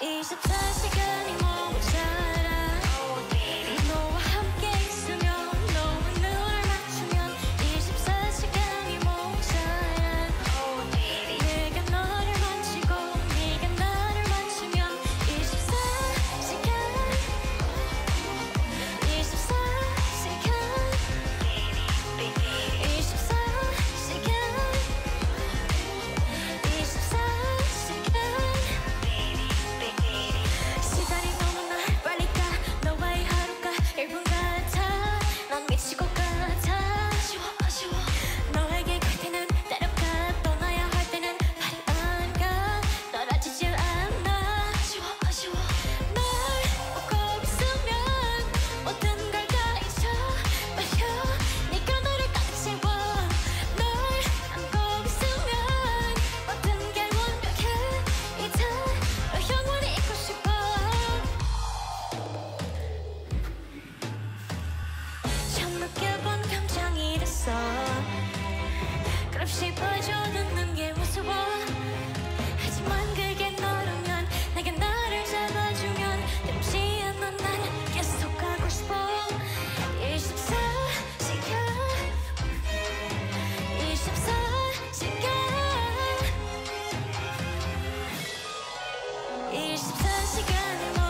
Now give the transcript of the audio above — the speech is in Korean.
24시간이 없이 보여줬는 게 무서워 하지만 그게 너라면 내가 나를 잡아주면 덥지 않아 난 계속 가고 싶어. 24시간 24시간 24시간을